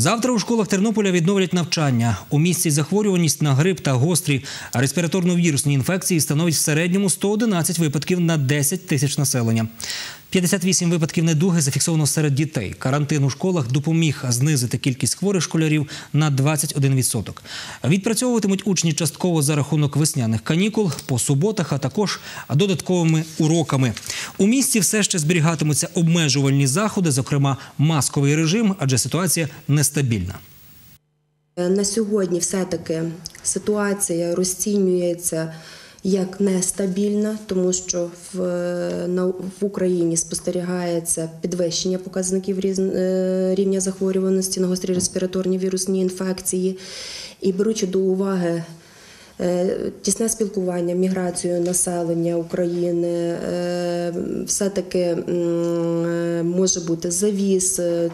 Завтра у школах Тернополя відновлять навчання. У місті захворюваність на грип та гострі респіраторно-вірусні інфекції становить в середньому 111 випадків на 10 тисяч населення. 58 випадків недуги зафіксовано серед дітей. Карантин у школах допоміг знизити кількість хворих школярів на 21%. Відпрацьовуватимуть учні частково за рахунок весняних канікул по суботах, а також додатковими уроками. У місті все ще зберігатимуться обмежувальні заходи, зокрема масковий режим, адже ситуація нестабільна. На сьогодні все-таки ситуація розцінюється як нестабільна, тому що в, на, в Україні спостерігається підвищення показників е, рівня захворюваності на гострі респіраторні вірусні інфекції. І беручи до уваги е, тісне спілкування, міграцію населення України, е, все-таки е, може бути завіс, е,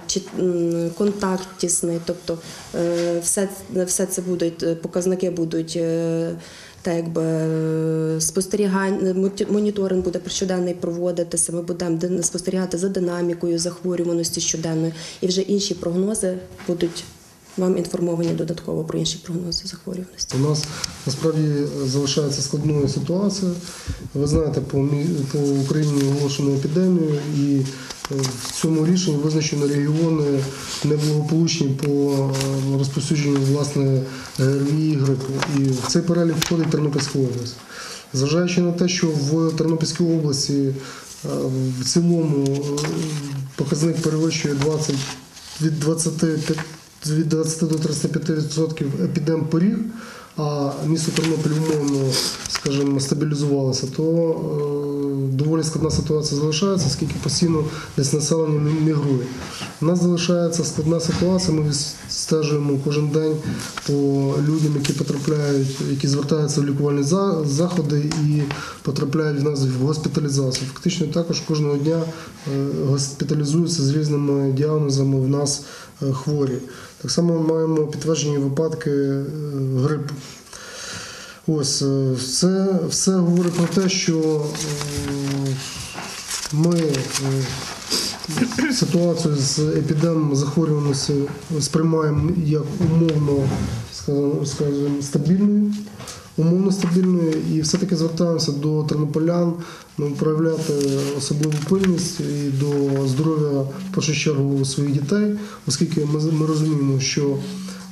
контакт тісний, тобто е, все, все це будуть е, показники будуть. е, Та якби е, спостерігання, моніторинг буде щоденний проводитися. Ми будемо спостерігати за динамікою захворюваності щоденною, і вже інші прогнози будуть вам інформовані додатково про інші прогнози захворюваності. У нас насправді залишається складною ситуація. Ви знаєте, по, по Україні оголошено епідемію, і е, в цьому рішенні визначено регіони неблагополучні по е, розповсюдженню власне ГРВІ грипу. І в цей перелік входить Тернопільська область. Зважаючи на те, що в Тернопільській області е, в цілому показник перевищує 20 від 25 від 20 до 35% епідемпоріг, а місто Тернопіль умовно, скажімо, стабілізувалося, то е, доволі складна ситуація залишається, оскільки постійно десь населення мігрує. У нас залишається складна ситуація. Ми стежуємо кожен день по людям, які потрапляють, які звертаються в лікувальні заходи і потрапляють в нас в госпіталізацію. Фактично також кожного дня е, госпіталізуються з різними діагнозами в нас е, хворі. Так само маємо підтверджені випадки е, грипу. Ось е, все, говорить про те, що ми ситуацію з епідемією захворюваності сприймаємо як умовно скажімо, стабільною. Умовно стабільною і все-таки звертаємося до тернополян ну, проявляти особливу пильність і до здоров'я в першу чергу своїх дітей, оскільки ми, ми розуміємо, що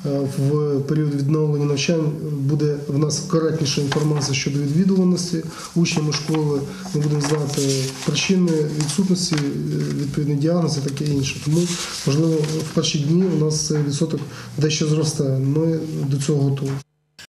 в період відновлення навчань буде в нас коректніша інформація щодо відвідуваності учнями школи. Ми будемо знати причини відсутності, відповідний діагноз і таке інше. Тому можливо в перші дні у нас цей відсоток дещо зростає. Ми до цього готові.